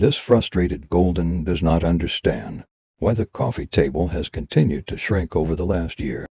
This frustrated Golden does not understand why the coffee table has continued to shrink over the last year.